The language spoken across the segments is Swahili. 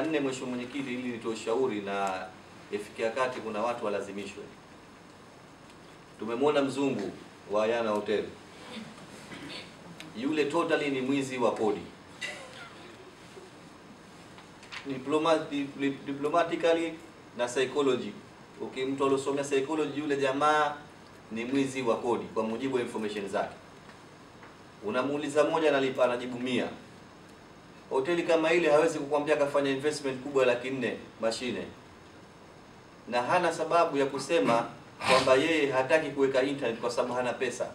Nne, mheshimiwa mwenyekiti, ili nitoe ushauri na ifikia kati kuna watu walazimishwe. Tumemwona mzungu wa Yana Hotel, yule totally ni mwizi wa kodi. Diploma, di- diplomatically na psychology, okay, mtu aliosomea psychology, yule jamaa ni mwizi wa kodi kwa mujibu wa information zake. Unamuuliza moja, analipa anajibu mia hoteli kama ile hawezi kukwambia kafanya investment kubwa laki nne mashine, na hana sababu ya kusema kwamba yeye hataki kuweka internet kwa sababu hana pesa.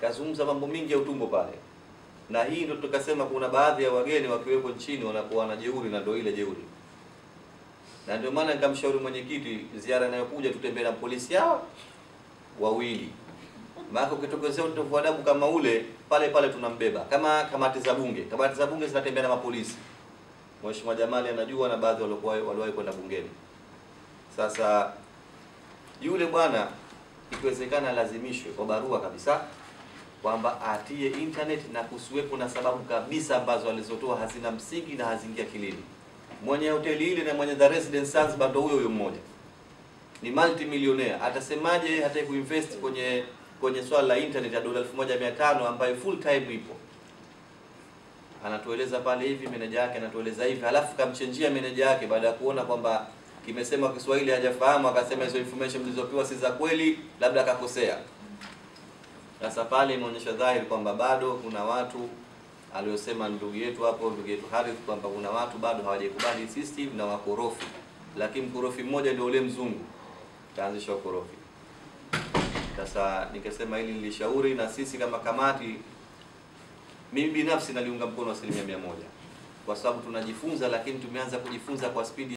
Kazungumza mambo mingi ya utumbo pale, na hii ndio tukasema kuna baadhi ya wageni wakiwepo nchini wanakuwa na jeuri, na ndio ile jeuri, na ndio maana nikamshauri mwenyekiti, ziara inayokuja tutembee na polisi hao wawili maana ukitokezea utovu adabu kama ule pale pale tunambeba, kama kamati za bunge. Kamati za bunge zinatembea na mapolisi. Mheshimiwa Jamali anajua na baadhi waliokuwa waliwahi kwenda bungeni. Sasa yule bwana ikiwezekana alazimishwe kwa barua kabisa kwamba atie internet na kusiwepo na sababu kabisa ambazo alizotoa hazina msingi na hazingia kilini. Mwenye hoteli ile na mwenye the residence Zanzibar ndo huyo huyo mmoja, ni multi millionaire. Atasemaje hata kuinvest kwenye kwenye swala la internet ya dola 1500 ambayo full time ipo. Anatueleza pale hivi, meneja yake anatueleza hivi, halafu kamchenjia meneja yake baada ya kuona kwamba kimesema Kiswahili hajafahamu, akasema hizo information mlizopewa si za kweli, labda akakosea. Sasa pale imeonyesha dhahiri kwamba bado kuna watu aliyosema ndugu yetu hapo, ndugu yetu Harith, kwamba kuna watu bado hawajakubali system na wakorofi, lakini mkorofi mmoja ndio ule mzungu taanzisha ukorofi. Sasa nikasema hili nilishauri, na sisi kama kamati, mimi binafsi naliunga mkono asilimia mia moja. Kwa sababu tunajifunza, lakini tumeanza kujifunza kwa spidi